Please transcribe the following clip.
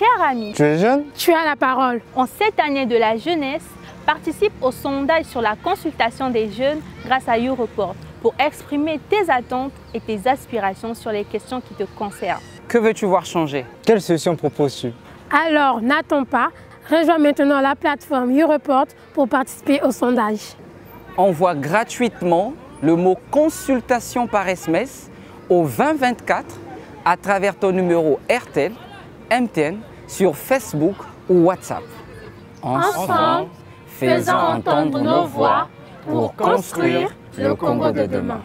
Cher ami, Tu es jeune? Tu as la parole. en cette année de la jeunesse, participe au sondage sur la consultation des jeunes grâce à YouReport pour exprimer tes attentes et tes aspirations sur les questions qui te concernent. Que veux-tu voir changer? Quelle solution proposes-tu? Alors, n'attends pas. Rejoins maintenant la plateforme YouReport pour participer au sondage. Envoie gratuitement le mot consultation par SMS au 2024 à travers ton numéro RTL, MTN sur Facebook ou WhatsApp. Ensemble, faisons entendre nos voix pour construire le Congo de demain.